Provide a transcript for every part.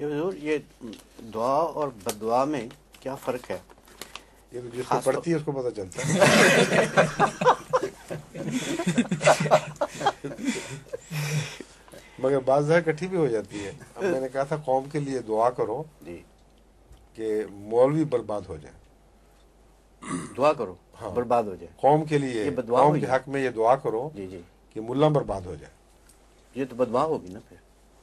ये हुजूर ये दुआ और बदुआ में क्या फ़र्क है? ये तो जिसको पढ़ती है उसको पता चलता है। मगर बात जरा इकट्ठी भी हो जाती है। अब मैंने कहा था कौम के लिए दुआ करो जी। कि मौलवी बर्बाद हो जाए। दुआ करो हाँ। बर्बाद हो जाए। कौम के लिए कौम के हक में ये दुआ करो जी जी। कि मुल्ला बर्बाद हो जाए। ये तो बदवा होगी ना फिर।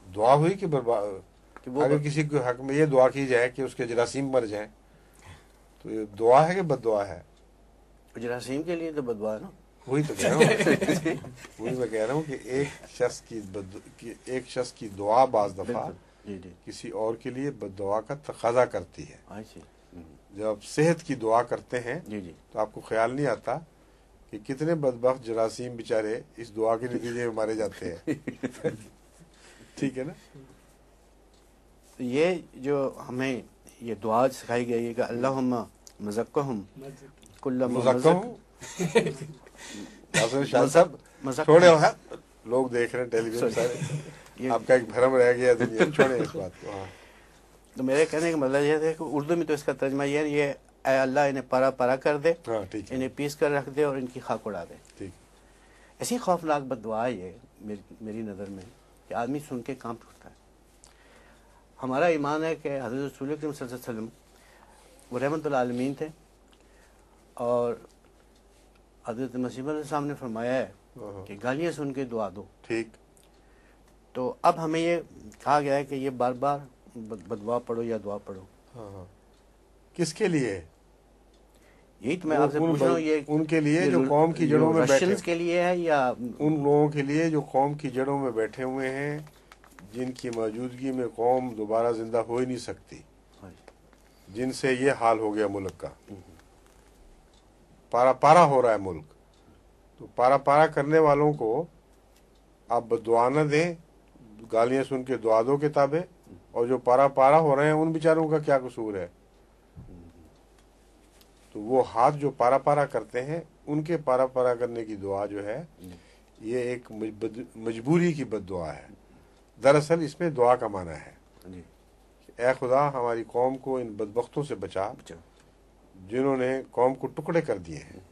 दुआ हुई कि बर्बाद कि वो अगर किसी के हक में ये दुआ की जाए कि उसके जरासीम मर जाए तो ये दुआ है कि बददुआ है? जरासीम के लिए तो बदवा है ना। वही तो कह रहा हूँ। वही मैं कह रहा हूँ कि एक शख्स की एक शख्स की दुआ बाज दफ़ा किसी और के लिए बददुआ का तकाजा करती है। हम्म, जब आप सेहत की दुआ करते हैं जी जी। तो आपको ख्याल नहीं आता कि कितने बदबख्त जरासीम बेचारे इस दुआ के नतीजे में मारे जाते हैं। ठीक है ना? तो ये जो हमें ये दुआ सिखाई गई है कि अल्लाह मज़क्क छोड़े हो लोग देख रहे हैं टेलीविज़न सारे। आपका एक भ्रम रह गया दुनिया छोड़े इस बात को हाँ। तो मेरे कहने का मतलब यह है कि उर्दू में तो इसका तर्जमा यह है ये अल्लाह इन्हें परा परा कर दे हाँ इन्हें पीस कर रख दे और इनकी खाक उड़ा दे। ऐसी खौफनाक बददुआ है ये मेरी, मेरी नज़र में कि आदमी सुन के काँप उठता है। हमारा ईमान है कि हज़रत रसूल अकरम सल्लल्लाहु अलैहि वसल्लम वो रहमतुल आलमीन थे और हज़रत मसीह साहब ने फरमाया है कि गालियाँ सुन के दुआ दो। ठीक। तो अब हमें ये कहा गया है कि ये बार बार बदवा पढ़ो या दुआ पढ़ो। हाँ हाँ। किसके लिए? यही तो मैं आपसे पूछ रहा हूँ ये उनके लिए ये जो कौम की जड़ों में बैठे के लिए है या उन लोगों के लिए जो कौम की जड़ों में बैठे हुए हैं जिनकी मौजूदगी में कौम दोबारा ज़िंदा हो ही नहीं सकती जिनसे ये हाल हो गया मुल्क का। पारा पारा हो रहा है मुल्क। तो पारा पारा करने वालों को आप दुआ न दें गालियाँ सुन के दुआ दो किताबें और जो पारा पारा हो रहे हैं उन बेचारों का क्या कसूर है? तो वो हाथ जो पारा पारा करते हैं उनके पारा पारा करने की दुआ जो है ये एक मजबूरी की बद दुआ है। दरअसल इसमें दुआ का माना है। जी। ए खुदा हमारी कौम को इन बदबख्तों से बचा। जिन्होंने कौम को टुकड़े कर दिए हैं।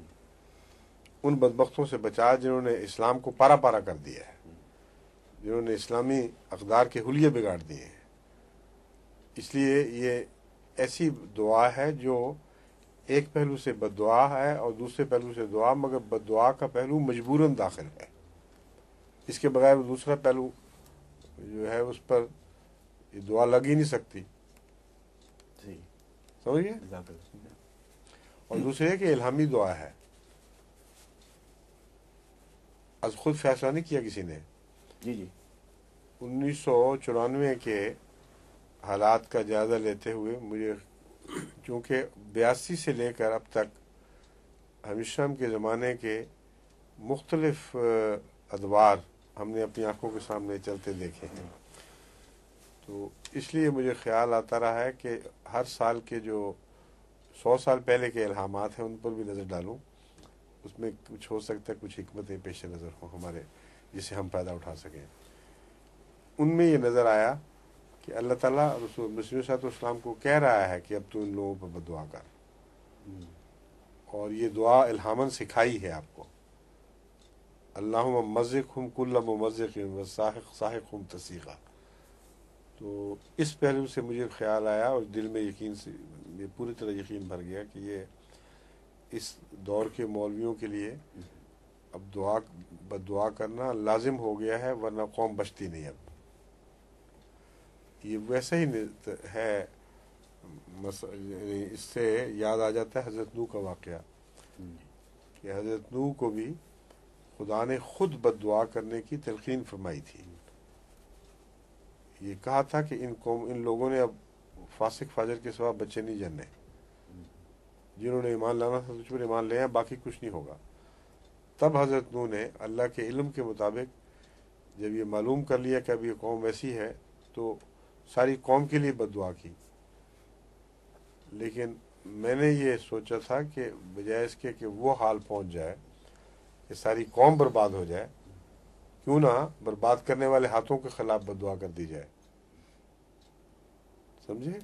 उन बदबख्तों से बचा जिन्होंने इस्लाम को पारा पारा कर दिया है। जिन्होंने इस्लामी अकदार के हुलिये बिगाड़ दिए हैं। इसलिए ये ऐसी दुआ है जो एक पहलू से बददुआ है और दूसरे पहलू से दुआ मगर बददुआ का पहलू मजबूरन दाखिल है। इसके बगैर दूसरा पहलू जो है उस पर ये दुआ लग ही नहीं सकती। समझिए? और दूसरे कि इल्हामी दुआ है। आज खुद फैसला नहीं किया किसी ने। जी जी। उन्नीस सौ चौरानवे के हालात का जायजा लेते हुए मुझे क्योंकि बयासी से लेकर अब तक हमीशम के ज़माने के मुख्तलिफ़ अदवार हमने अपनी आँखों के सामने चलते देखे हैं। तो इसलिए मुझे ख्याल आता रहा है कि हर साल के जो सौ साल पहले के इल्हामात हैं उन पर भी नज़र डालूं। उसमें कुछ हो सकता है कुछ हिकमतें पेश नज़र हों हमारे जिसे हम फ़ायदा उठा सकें। उनमें ये नज़र आया कि अल्लाह ताला रसूल मसीम इस्लाम को कह रहा है कि अब तू इन लोगों पर बदुआ कर। और ये दुआ इल्हामन सिखाई है आपको। अल्लाह मज़िक हम कुल्ल मज़िक साहिक हम तसीक़ा तो इस पहलू से मुझे ख्याल आया और दिल में यकीन से ये पूरी तरह यकीन भर गया कि ये इस दौर के मौलवियों के लिए अब दुआ बदुआ करना लाजिम हो गया है वरना कौम बचती नहीं अब। ये वैसे ही है इससे याद आ जाता है हज़रत नू का वाक़ कि हज़रत नू को भी खुदा ने खुद बदुआ करने की तलखीन फरमाई थी। ये कहा था कि इन कौम, इन लोगों ने अब फासिक फाजर के सिवा बच्चे नहीं जनने। जिन्होंने ईमान लाना था तुझ पर ईमान ले बाकी कुछ नहीं होगा। तब हज़रत नू ने अल्लाह के इल्म के मुताबिक जब ये मालूम कर लिया कि अब ये कौम ऐसी है तो सारी कौम के लिए बदुआ की। लेकिन मैंने ये सोचा था कि बजाय इसके कि वो हाल पहुँच जाए कि सारी कौम बर्बाद हो जाए, क्यों ना बर्बाद करने वाले हाथों के खिलाफ बदुआ कर दी जाए। समझे?